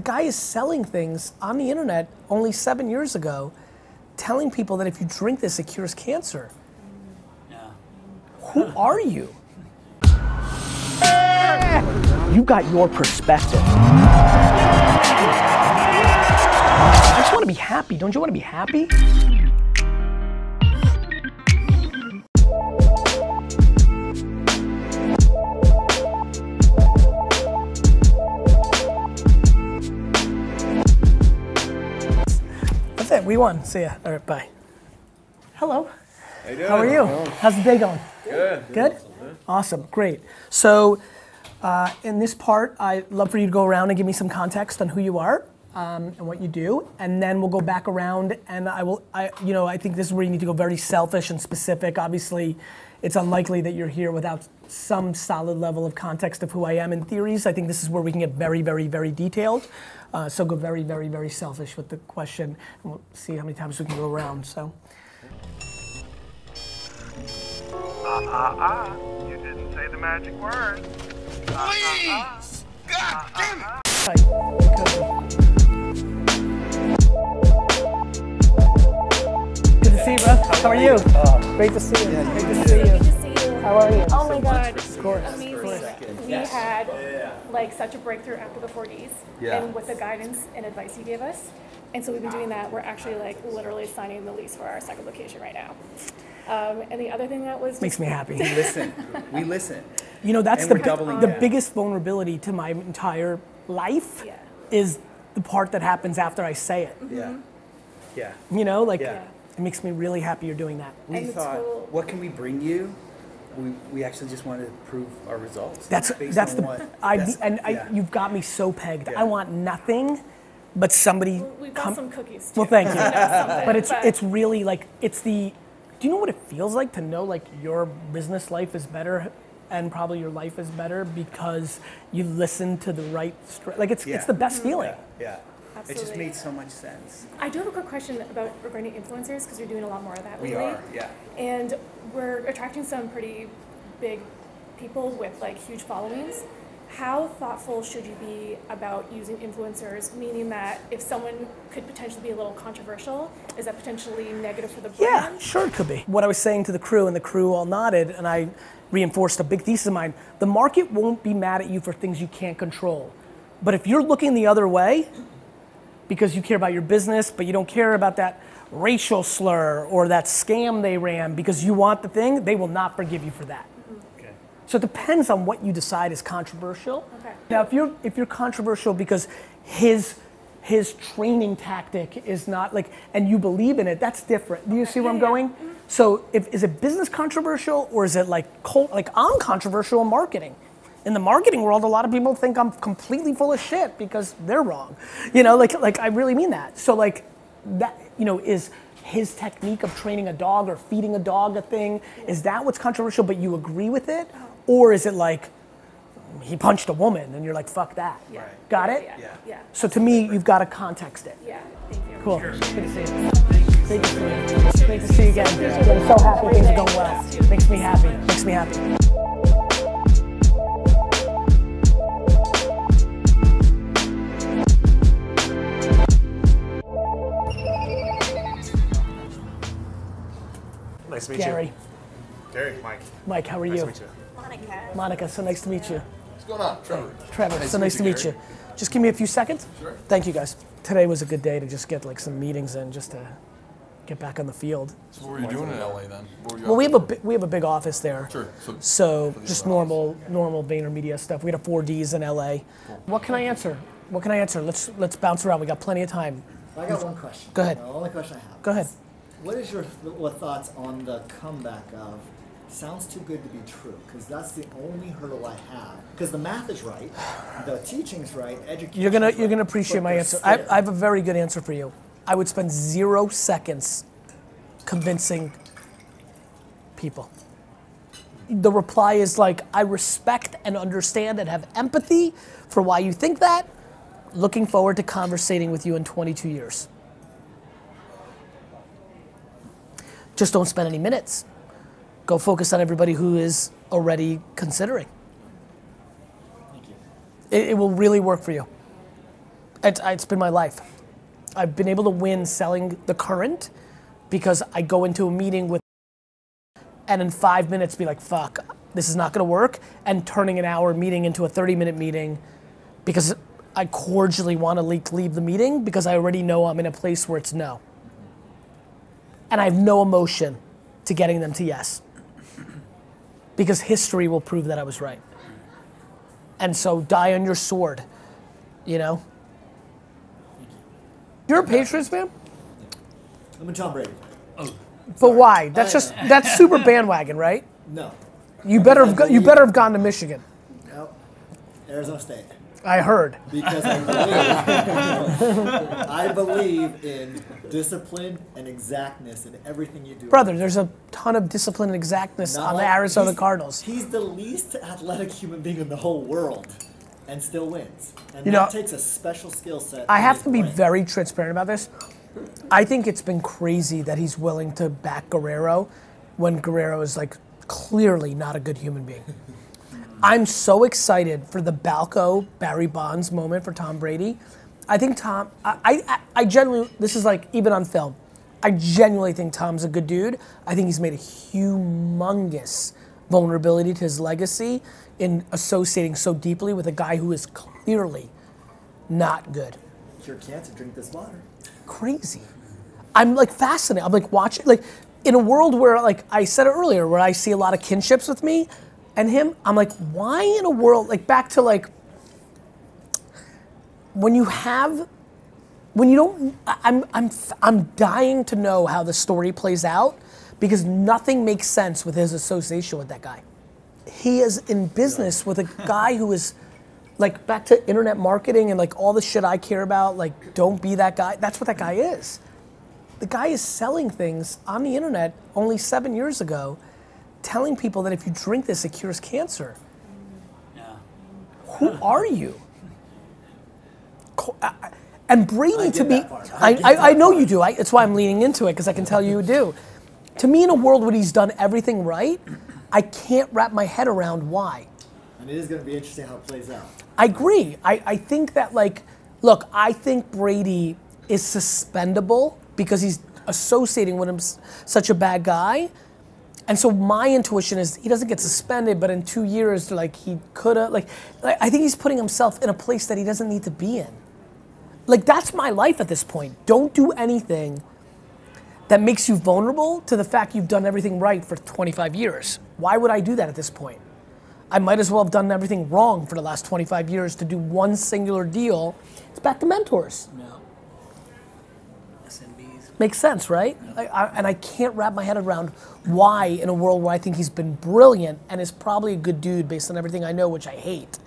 the guy is selling things on the internet only seven years ago, telling people that if you drink this, it cures cancer. Yeah. Who are you? You got your perspective. I just want to be happy. Don't you want to be happy? That's it. We won. See ya. All right. Bye. Hello. How you doing? How are you? How's the day going? Good. Good? Awesome, great. So, uh, in this part, I'd love for you to go around and give me some context on who you are um, and what you do, and then we'll go back around and I will, I, you know, I think this is where you need to go very selfish and specific. Obviously, it's unlikely that you're here without some solid level of context of who I am in theories. I think this is where we can get very, very, very detailed. Uh, so go very, very, very selfish with the question, and we'll see how many times we can go around. So. Ah, ah, ah. You didn't say the magic word. Please! God damn it! Good to see you, bro. How are you? Great to see you. Great to see Good you. to see you. How are you? Oh my god. Of course. Amazing. Of course. We had like such a breakthrough after the 4Ds Yeah. and with the guidance and advice you gave us. And so we've been doing that. We're actually like literally signing the lease for our second location right now. Um, and the other thing that was Makes me happy. we Listen. We listen. You know, that's And the, we're doubling the biggest vulnerability to my entire life Yeah. is the part that happens after I say it. Yeah. Yeah. You know, like Yeah. it makes me really happy you're doing that. We And thought, total- what can we bring you? We, we actually just wanted to prove our results. That's based that's on the what, I that's- and yeah. I, you've got me so pegged. Yeah. I want nothing but somebody We've got come- some cookies too. Well, thank you. But it's it's really like it's the. Do you know what it feels like to know like your business life is better, and probably your life is better because you listen to the right. Str- like it's Yeah. it's the best mm-hmm. feeling. Yeah. It just made so much sense. I do have a quick question about regarding influencers because you're doing a lot more of that lately. We lately. are, yeah. And we're attracting some pretty big people with like huge followings. How thoughtful should you be about using influencers? Meaning that if someone could potentially be a little controversial, is that potentially negative for the brand? Yeah, brand? sure it could be. What I was saying to the crew, and the crew all nodded, and I reinforced a big thesis of mine. The market won't be mad at you for things you can't control. But if you're looking the other way, because you care about your business, but you don't care about that racial slur or that scam they ran because you want the thing, they will not forgive you for that. Okay. So it depends on what you decide is controversial. Okay. Now, if you're if you're controversial because his his training tactic is not like, and you believe in it, that's different. Do you see where I'm Yeah, yeah. going? Mm-hmm. So, if is it business controversial or is it like cult, like I'm controversial in marketing? In the marketing world, a lot of people think I'm completely full of shit because they're wrong. You know, like like I really mean that. So like that you know is his technique of training a dog or feeding a dog a thing is that what's controversial but you agree with it or is it like he punched a woman and you're like fuck that Yeah. Right. got it Yeah. Yeah. Yeah. so to me you've got to context it Yeah. Thank you. cool good to see you great to see you great to see you again i'm so happy things are going well makes me happy makes me happy to meet gary you. Gary, Mike. mike how are Nice you to meet you. monica Monica, so nice to meet you What's going on, Trevor? Trevor, so nice to meet you. Just give me a few seconds. Sure. Thank you guys. Today was a good day to just get like some meetings in, just to get back on the field. So what were you doing in LA then? Were you Well, we have to? a we have a big office there. Sure. So- So for the just other normal normal VaynerMedia stuff. We had a 4Ds in LA. What can I answer? What can I answer? Let's let's bounce around. We got plenty of time. I got one question. Go ahead. The only question I have. Go ahead. What is your th- thoughts on the comeback of sounds too good to be true? Because that's the only hurdle I have. Because the math is right, the teaching's right, education. You're gonna you're gonna appreciate my answer. I, I have have a very good answer for you. I would spend zero seconds convincing people. The reply is like, I respect and understand and have empathy for why you think that. Looking forward to conversating with you in 22 years. Just don't spend any minutes. Go focus on everybody who is already considering. Thank you. It, it will really work for you. It's, it's been my life. I've been able to win selling the current because I go into a meeting with and in five minutes be like, fuck, this is not gonna work, and turning an hour meeting into a 30 minute meeting because I cordially wanna leave the meeting because I already know I'm in a place where it's no. And I have no emotion to getting them to yes. Because history will prove that I was right. And so die on your sword, you know? You're a Patriots fan? I'm a Tom Brady. Oh. But why? That's just that's super bandwagon, right? No. You better have you better have gone to Michigan. No. Arizona State. I heard. Because I believe, I believe in discipline and exactness in everything you do. Brother, there's a ton of discipline and exactness Not on like- the Arizona Cardinals. He's the least athletic human being in the whole world, and still wins. And You that know, takes a special skill set. I have to be brain. very transparent about this. I think it's been crazy that he's willing to back Guerrero when Guerrero is like clearly not a good human being. I'm so excited for the Balco Barry Bonds moment for Tom Brady. I think Tom, I, I, I genuinely, this is like even on film, I genuinely think Tom's a good dude. I think he's made a humongous vulnerability to his legacy in associating so deeply with a guy who is clearly not good Cure cancer. Drink this water. crazy. I'm like fascinated. I'm like watching like in a world where like I said earlier, where I see a lot of kinships with me and him. I'm like, why in a world like back to like when you have when you don't I'm I'm I'm dying to know how the story plays out because nothing makes sense with his association with that guy. He is in business with a guy who is like back to internet marketing and like all the shit I care about, like don't be that guy. That's what that guy is. The guy is selling things on the internet only seven years ago, telling people that if you drink this, it cures cancer. Yeah. Who are you? Co- I- I- And Brady to me. I, I I, know part. you do. I, it's why I'm leaning into it because I can tell you you do. To me, in a world where he's done everything right, I can't wrap my head around why. And it is going to be interesting how it plays out. I agree. I, I think that like, look, I think Brady is suspendable because he's associating with him such a bad guy. And so my intuition is he doesn't get suspended, but in two years, like he could have, like, I think he's putting himself in a place that he doesn't need to be in. Like that's my life at this point. Don't do anything that makes you vulnerable to the fact you've done everything right for 25 years. Why would I do that at this point? I might as well have done everything wrong for the last 25 years to do one singular deal. It's back to mentors. SMBs. Makes sense, right? I, I, and I can't wrap my head around why, in a world where I think he's been brilliant and is probably a good dude based on everything I know, which I hate.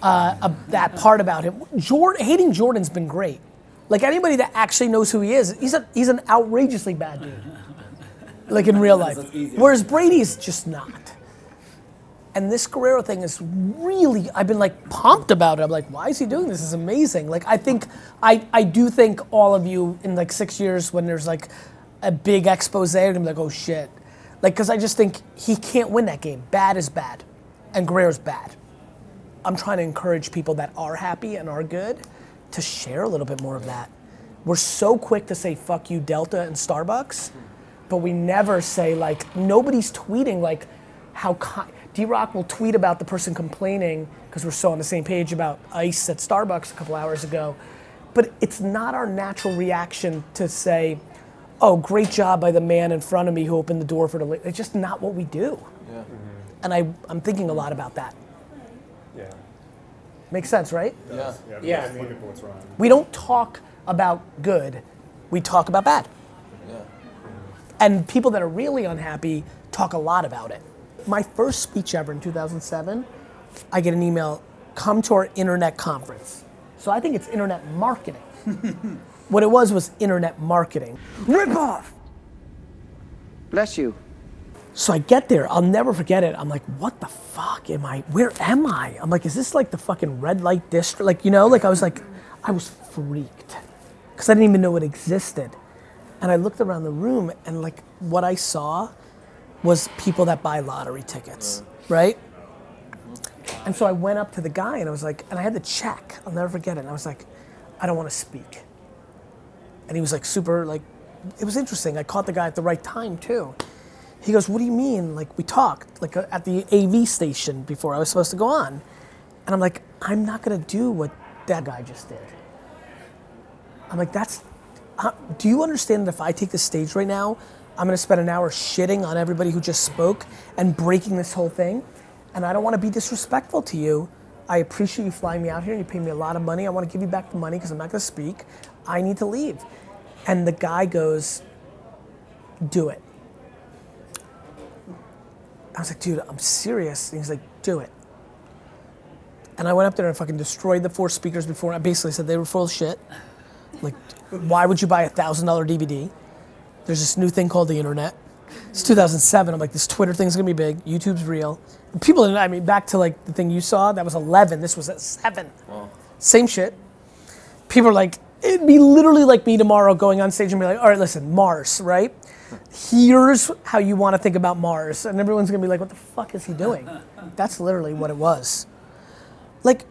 Uh, uh, that part about him, Jordan, hating Jordan's been great. Like anybody that actually knows who he is, he's a, he's an outrageously bad dude. Like in real life. Whereas Brady's just not. And this Guerrero thing is really, I've been like pumped about it. I'm like, why is he doing this? This is amazing. Like, I think, I, I do think all of you in like six years when there's like a big expose, are gonna be like, oh shit. Like, cause I just think he can't win that game. Bad is bad. And Guerrero's bad. I'm trying to encourage people that are happy and are good to share a little bit more of that. We're so quick to say fuck you, Delta and Starbucks, but we never say like nobody's tweeting like how D Rock will tweet about the person complaining because we're so on the same page about ice at Starbucks a couple hours ago. But it's not our natural reaction to say, oh, great job by the man in front of me who opened the door for the. li-" It's just not what we do. Yeah. Mm-hmm. And I, I'm thinking a lot about that. Yeah. Makes sense, right? Yeah. Yeah. Yeah, I mean- look at what's wrong. We don't talk about good, we talk about bad. Yeah. And people that are really unhappy talk a lot about it. My first speech ever in 2007, I get an email, come to our internet conference. So I think it's internet marketing. what it was was internet marketing. Rip off! Bless you. So I get there, I'll never forget it. I'm like, what the fuck am I? Where am I? I'm like, is this like the fucking red light district? Like, you know, like I was like, I was freaked because I didn't even know it existed. And I looked around the room and like what I saw was people that buy lottery tickets, right? And so I went up to the guy and I was like, and I had the check. I'll never forget it. And I was like, I don't want to speak. And he was like super like, it was interesting. I caught the guy at the right time too. He goes, "What do you mean? Like we talked like uh, at the AV station before I was supposed to go on," and I'm like, "I'm not gonna do what that guy just did." I'm like, "That's." Uh, do you understand that if I take the stage right now, I'm gonna spend an hour shitting on everybody who just spoke and breaking this whole thing, and I don't want to be disrespectful to you. I appreciate you flying me out here. And you pay me a lot of money. I want to give you back the money because I'm not gonna speak. I need to leave, and the guy goes, "Do it." I was like, dude, I'm serious. And he's like, do it. And I went up there and fucking destroyed the four speakers before. I basically said they were full of shit. Like, why would you buy a thousand dollar DVD? There's this new thing called the internet. It's 2007. I'm like, this Twitter thing's gonna be big. YouTube's real. And people, I mean, back to like the thing you saw, that was 11. This was at seven. Same shit. People are like, it'd be literally like me tomorrow going on stage and be like, all right, listen, Mars, right? Here's how you want to think about Mars. And everyone's gonna be like, what the fuck is he doing? That's literally what it was. Like,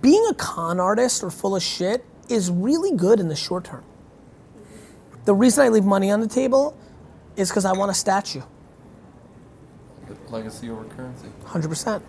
being a con artist or full of shit is really good in the short term. The reason I leave money on the table is because I want a statue. Legacy over currency. 100%.